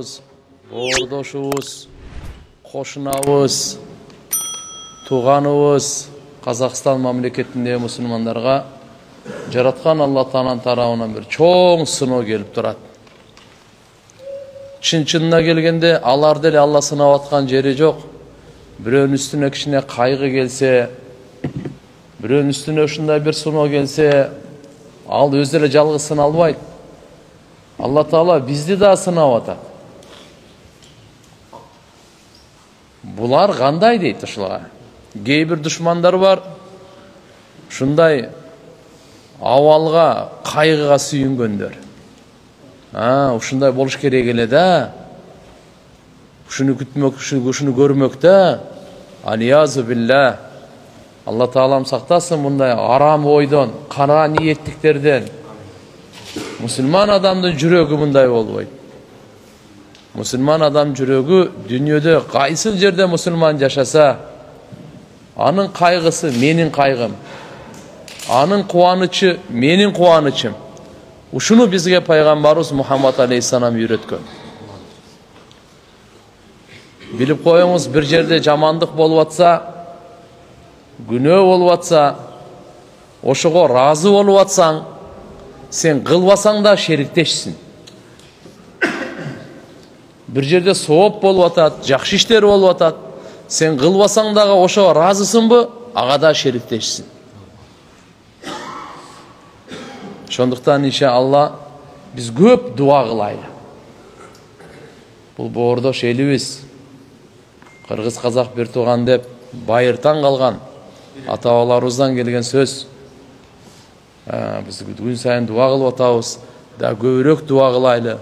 бауырыбыз бауырдошубуз кошунабыз тууганыбыз казакстан мамлекетиндеги мусулмандарга жараткан алла тааланын тарабынан бир чоң сыноо келип турат чын чынына келгенде алар деле алла сынап аткан жери жок бирөөнүн үстүнө кичине кайгы келсе бирөөнүн үстүнө ушундай бир сыноо келсе ал өзү эле жалгыз сыналбайт алла таала бизди да сынап атат булар кандай дейт ушуларга кээ бир душмандар бар ушундай абалга кайгыга сүйүнгөндөр ушундай болуш керек эле да ушуну күтмөк ушуну көрмөк да алиязу билля алла таалам сактасын мындай арам ойдон кара ниеттиктерден мусулман адамдын жүрөгү мындай болбойт мусулман адам жүрөгү дүйнөдө кайсыл жерде мусулман жашаса анын кайгысы менин кайгым анын кубанычы менин кубанычым ушуну бизге пайгамбарыбыз мухаммад алейхисалам үйрөткөн билип коюңуз бир жерде жамандык болуп атса күнөө болуп атса ошого ыраазы болуп атсаң сен кылбасаң да шериктешсиң бир жерде сооп болуп атат жакшы иштер болуп атат. Сен кылбасаң дагы ошого ыраазысыңбы ага да шериктешсиң ошондуктан иншалла биз көп дуа кылайлы бул боордош элибиз кыргыз казак бир тууган деп байыртан калган ата бабаларыбыздан келген сөз. Биз күн сайын дуа кылып атабыз да көбүрөөк дуа кылайлы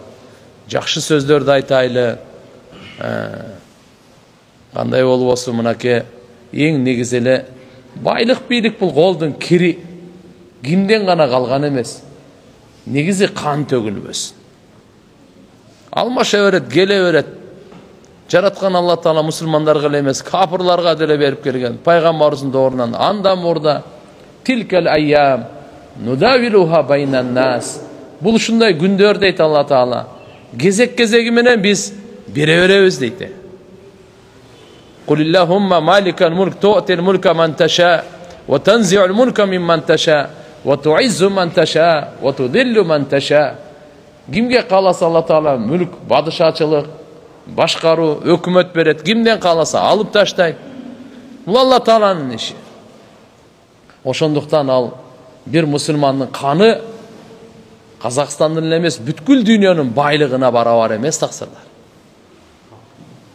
жакшы сөздөрдү айтайлы. Кандай болбосун мынакей эң негизи эле байлык бийлик бул колдун кири кимден гана калган эмес негизи кан төгүлбөсүн алмаша берет келе берет жараткан алла таала мусулмандарга эле эмес деле берип келген. Пайгамбарыбыздын доорунан андан мурда айям нудавилуха байнаннас бул ушундай күндөр дейт алла таала gezek gezegimine biz bire öreviz deydi. قُلِ اللّٰهُمَّ مَالِكَ الْمُلْكِ تُؤْتِ الْمُلْكَ مَنْ تَشَاءُ وَتَنْزِعُ الْمُلْكَ مِمَّنْ تَشَاءُ وَتُعِزُّ مَنْ تَشَاءُ وَتُذِلُّ مَنْ تَشَاءُ Kimge kalasa Allah Teala mülk, padişahçılık, başkaru, hükümet beret kimden kalasa alıp taştay. Bu Allah Teala'nın işi. Oşunduktan al bir Müslümanın kanı казакстандын эле эмес бүткүл дүйнөнүн байлыгына барабар эмес таксырлар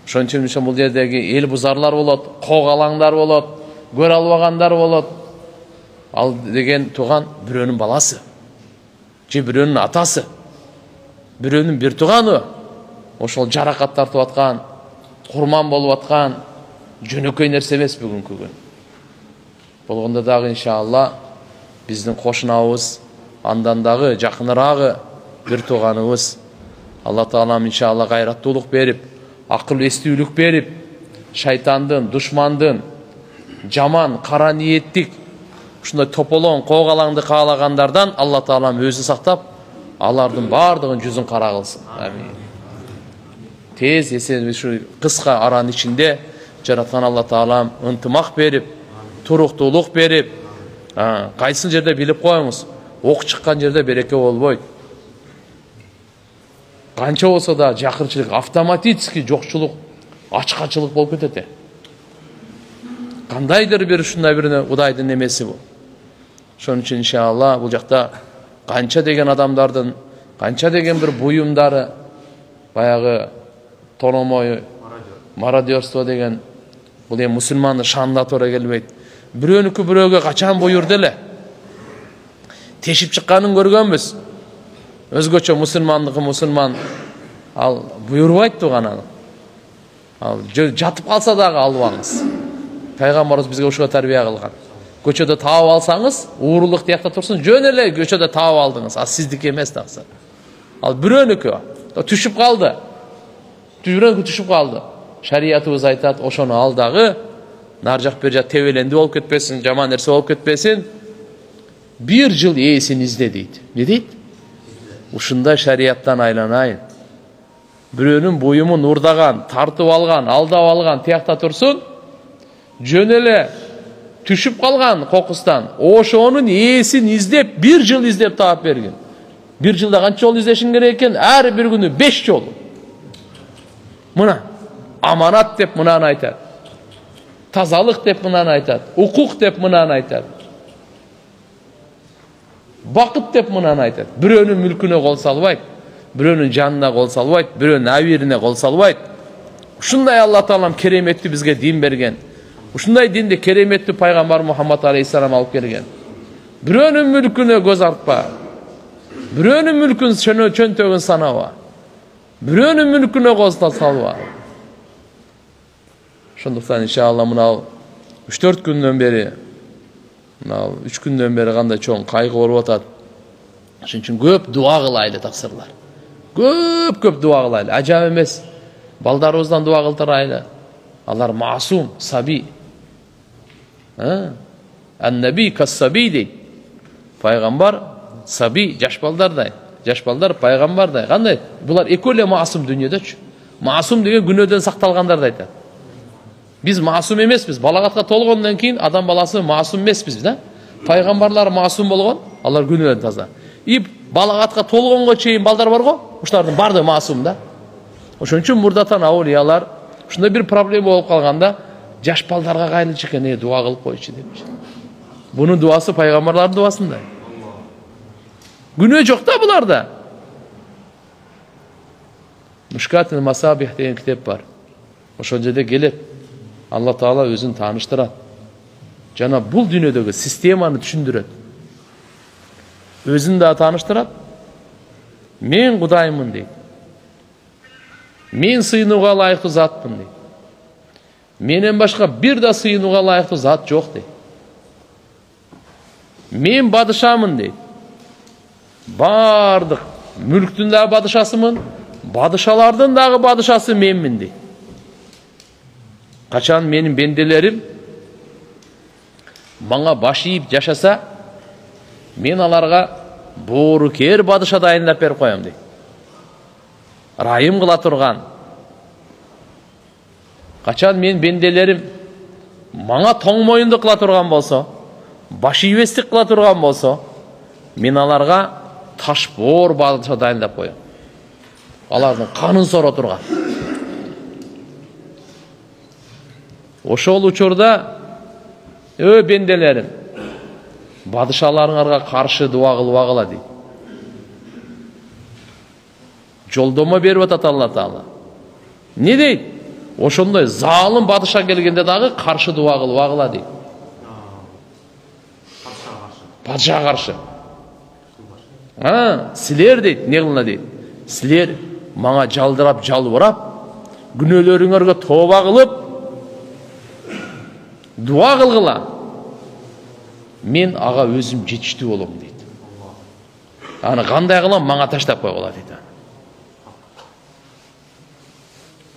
ошон үчүн бул жердеги эл бузарлар болот кок алаңдар болот көрө албагандар болот ал деген тууган бирөөнүн баласы же бирөөнүн атасы бирөөнүн бир тууганы ошол жаракат тартып аткан курман болуп аткан жөнөкөй нерсе эмес бүгүнкү күн. Болгондо дагы иншалла биздин кошунабыз андан дагы жакыныраагы бир тууганыбыз алла таалам иншалла кайраттуулук берип акыл эстүүлүк берип шайтандын душмандын жаман кара ниеттик ушундай тополоң коогалаңды каалагандардан алла таалам өзү сактап алардын баардыгын жүзүн кара кылсын амин. Тез эсен ушу кыска аранын ичинде жараткан алла таалам ынтымак берип туруктуулук берип кайсыл жерде билип коюңуз ок чыккан жерде береке болбойт канча болсо да жакырчылык автоматически жокчулук ачкачылык болуп кетет э кандайдыр бир ушундай бир кудайдын немеси бул ошон үчүн иншалла бул жакта канча деген адамдардын канча деген бир буюмдары баягы тономой мародерство деген бул эми мусулмандын шанына туура келбейт бирөөнүкү бирөөгө качан буюрду эле тешип чыкканын көргөнбүз өзгөчө мусулмандыкы мусулман ал буйрубайт тууган аны ал жатып калса дагы албаңыз пайгамбарыбыз бизге ушуга тарбия кылган көчөдө таап алсаңыз уурулук тиякта турсун жөн эле көчөдө таап алдыңыз. Ал сиздики эмес таксы ал бирөөнүкү түшүп калды бирөөнүкү түшүп калды шариятыбыз айтат ошону ал дагы нары жак бери жак тебеленди болуп кетпесин жаман нерсе болуп кетпесин бир жыл ээсин изде дейт эмне дейт ушундай шарияттан айланайын біреунің буюмун урдаган тартып алган алдап алган тиякта турсун жөн эле түшүп калган кокустан ошонун ээсин издеп бир жыл издеп таап берген бир жылда канча жолу издешиң керек экен ар бир күнү беш жолу мына аманат деп мынаны айтат тазалык деп мынаны айтат укук деп мынаны айтат бакыт деп мынаны айтат бирөөнүн мүлкүнө кол салбайт бирөөнүн жанына кол салбайт бирөөнүн абийирине кол салбайт ушундай алла таалам кереметтүү бизге дин берген. Ушундай динди кереметтүү пайгамбар мухаммад алейхисалам алып келген. Бирөөнүн мүлкүнө көз артпа. Бирөөнүн мүлкүн чөнтөгүн санаба бирөөнүн мүлкүнө кол салба ошондуктан иншалла мынау үч төрт күндөн бери мынау үч күндөн бери кандай чоң кайгы болуп атат ошон үчүн көп дуа кылайлы таксырлар көп көп дуа кылайлы ажап эмес балдарыбыздан дуа кылдырайлы алар маасум саби. Аннаби кассаби дейт пайгамбар саби жаш балдардай жаш балдар пайгамбардай кандай булар экөө эле маасум дүйнөдөчү маасум деген күнөөдөн сакталгандарды айтат биз маасум эмеспиз балагатка толгондон кийин адам баласы маасум эмеспиз да пайгамбарлар маасум болгон алар күнөөдөн таза и балагатка толгонго чейин балдар бар го ушулардын баардыгы маасум да ошон үчүн мурдатан аулиялар ушундай бир проблема болуп калганда жаш балдарга кайрылчу экен э дуа кылып койчу депчи бунун дуасы пайгамбарлардын дуасындай күнөө жок да буларда масабих деген китеп бар ошол жерде келет алла таала өзүн тааныштырат жана бул дүйнөдөгү системаны түшүндүрөт өзүн да тааныштырат мен кудаймын дейт мен сыйынууга ылайыктуу затмын дейт менен башка бир да сыйынууга ылайыктуу зат жок дейт мен бадышамын дейт баардык мүлктүн дагы бадышасымын бадышалардын дагы бадышасы менмин дейт качан менин бенделерим мага баш жашаса мен аларга боорукер бадыша дайындап берип коем дейт ырайым кыла турган качан мен бенделерим мага тоң моюндук кыла турган болсо баш ийбестик кыла турган болсо мен аларга таш боор бадыша дайындап коем алардын канын соро турган ошол учурда өө бенделерим падышаларыңарга каршы дуа кылбагыла дейт жолдомо берип атат алла таала. Эмне дейт? Ошондой заалым падыша келгенде дагы каршы дуа кылбагыла дейт падышага каршы. Силер дейт эмне кылына дейт силер мага жалдырап жалбырап күнөөлөрүңөргө тооба кылып дуа кылгыла мен ага өзүм жетиштүү болом дейт аны кандай кылам мага таштап койгула дейт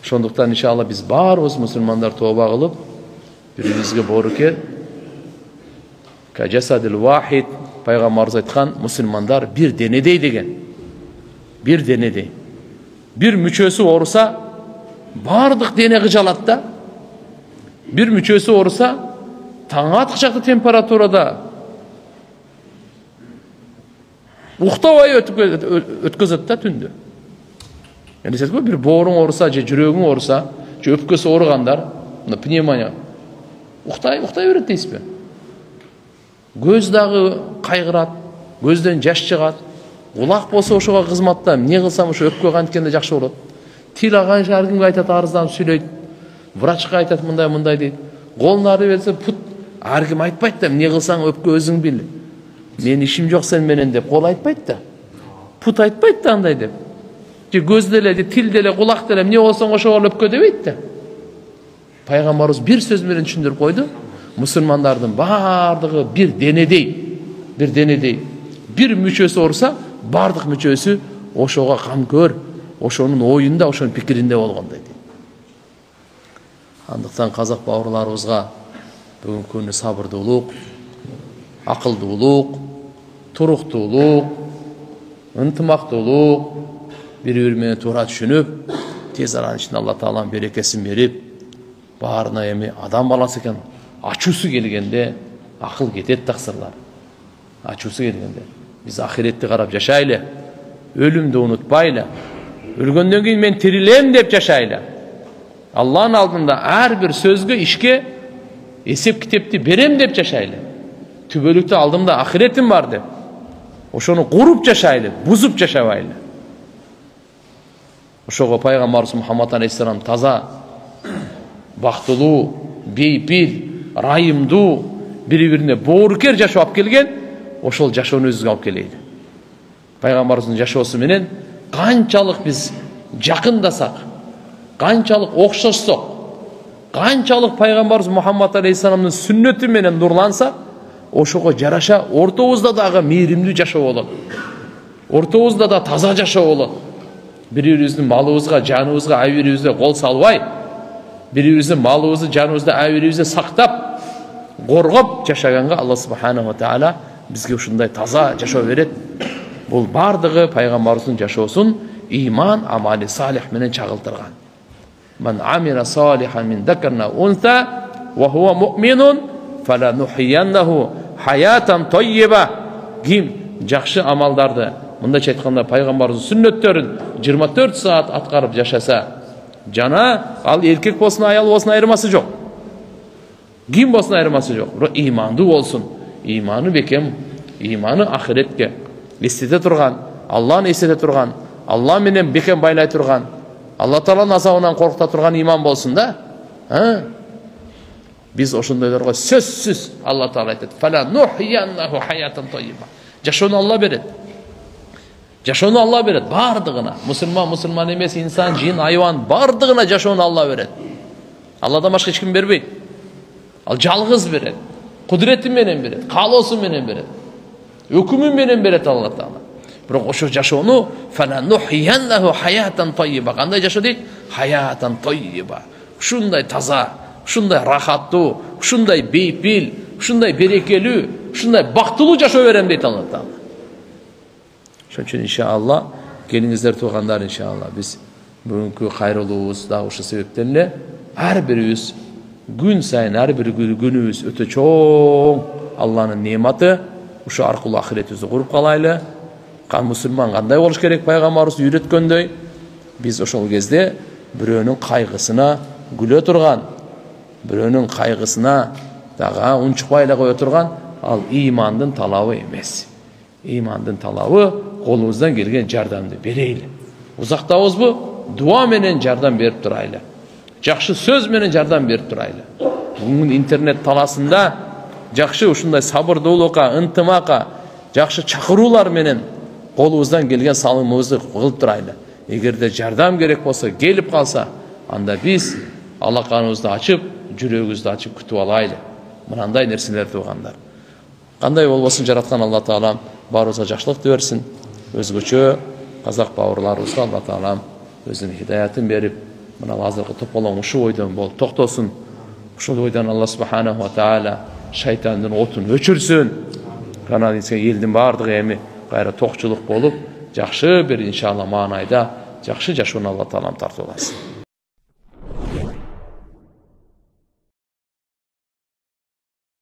ошондуктан иншалла биз баарыбыз мусулмандар тооба кылып бири бирибизге боорукер вахид пайгамбарыбыз айткан мусулмандар бир денедей деген. Бир денедей бир мүчөсү ооруса баардык дене кыжалат да. Бир мүчөсү ооруса таң атқышақты температурада уктабай өткөзөт да түндө элестет го бир бооруң ооруса же жүрөгүң ооруса же өпкөсү ооругандар мына пневмония уктай уктай берет дейсизби көз дагы кайгырат көздөн жаш чыгат кулак болсо ошого кызмат да эмне кылсам ошо өпкө канткенде жакшы болот тил ар кимге айтат арызданып сүйлөйт врачка айтат мындай мындай дейт колун ары берсе пут ар ким айтпайт да эмне кылсаң өпкө өзүң бил менин ишим жок сен менен деп кол айтпайт да. Пут айтпайт да андай деп. Же көз деле же тил деле кулак деле эмне болсоң ошого өпкө дебейт да. Пайгамбарыбыз бир сөз менен түшүндүрүп койду мусулмандардын баардыгы бир денедей бир денедей. Бир мүчөсү ооруса баардык мүчөсү ошого камкөр ошонун оюнда ошонун пикиринде болгондой дейт андыктан казак бауырларыбызга бүгүнкү күнү сабырдуулук акылдуулук туруктуулук ынтымактуулук бири бири менен туура түшүнүп тез аранын ичинде алла таалам берекесин берип баарына эми адам баласы экен ачуусу келгенде акыл кетет таксырлар ачуусу келгенде. Биз ахиретти карап жашайлы өлүмдү унутпайлы өлгөндөн кийин мен тирилем деп жашайлы. Алланын алдында ар бир сөзгө ишке эсеп китепти берем деп жашайлы түбөлүктүү алдымда ахиретим бар деп ошону куруп жашайлы бузуп жашабайлы ошого пайгамбарыбыз мухаммад алейхисалам таза бактылуу бейпил ырайымдуу бири бирине боорукер жашоо алып келген ошол жашоону өзүбүзгө алып келейли пайгамбарыбыздын жашоосу менен канчалык биз жакындасак канчалык окшошсок канчалык пайгамбарыбыз мухаммад алейхисаламдын сүннөтү менен нурлансак ошого жараша ортобузда дагы мээримдүү жашоо болот ортобузда да таза жашоо болот бири бирибиздин малыбызга жаныбызга бирибизге кол салбай бири бирибиздин малыбызды жаныбызды ай бирибизди сактап коргоп жашаганга алла субханала таала бизге ушундай таза жашоо берет бул баардыгы пайгамбарыбыздын жашоосун иман амали салих менен чагылдырган من عمل صالحا من ذكر أنثى وهو مؤمن فلنحيينه حياة طيبة ким жакшы амалдарды мындайча айтканда пайгамбарыбыздын сүннөттөрүн жыйырма төрт саат аткарып жашаса жана ал эркек болсун аял болсун айырмасы жок ким болсун айырмасы жок бирок ыймандуу болсун ыйманы бекем ыйманы ахиретке эстете турган алланы эстете турган алла менен бекем байлай турган алла тағаланың азабынан қорқыта тұрған иман болсын да ә? біз ошондойлорго сөзсүз алла тағала айтады жашоону алла берет жашоону алла берет баардыгына мусулман мусулман эмес инсан жин айбан баардыгына жашоону алла берет алладан башка эч ким бербейт ал жалгыз берет кудурети менен берет каалоосу менен берет өкүмү менен берет алла таала бирок ошо жашоону кандай жашоо дейт хаятан тойиба ушундай таза ушундай рахаттуу ушундай бейпил ушундай берекелүү ушундай бактылуу жашоо берем дейт алла таала ошон үчүн иншалла келиңиздер туугандар иншалла биз бүгүнкү кайрылуубуз дагы ушул себептен эле ар бирибиз күн сайын ар бир күнүбүз өтө чоң алланын неаматы ушу аркылуу ахиретибизди куруп калайлы мұсылман қандай болуш керек пайғамбарымыз үйреткендей біз ошол кезде біреунің қайғысына күлө тұрған біреунің қайғысына дагы унчукпай эле кое турган ал имандын талабы эмес имандын талабы колубуздан келген жардамды берейли узактабызбы дуа менен жардам берип турайлы жакшы сөз менен жардам берип турайлы бүгүн интернет таласында жакшы ушундай сабырдуулукка ынтымакка жакшы чакыруулар менен қолымыздан келген салымымызды қылып тұрайлы егерде жардам керек болса келіп қалса анда біз алақанымызды ашып жүрегімізді ашып күтіп алайлы мынандай нәрселер туғандар. Қандай болбасын жаратқан алла тағалам барымызға жақсылықты берсін өзгөчө қазақ бауырларыбызға алла тағалам өзінің хидаятын беріп мына азыркы тополоң ушул ойдон болуп токтосун ушул ойдан алла субханала тағала шайтандын отун өчүрсүн элдин баардыгы эми кайра токчулук болуп жакшы бир иншалла маанайда жакшы жашоону алла таалам тартып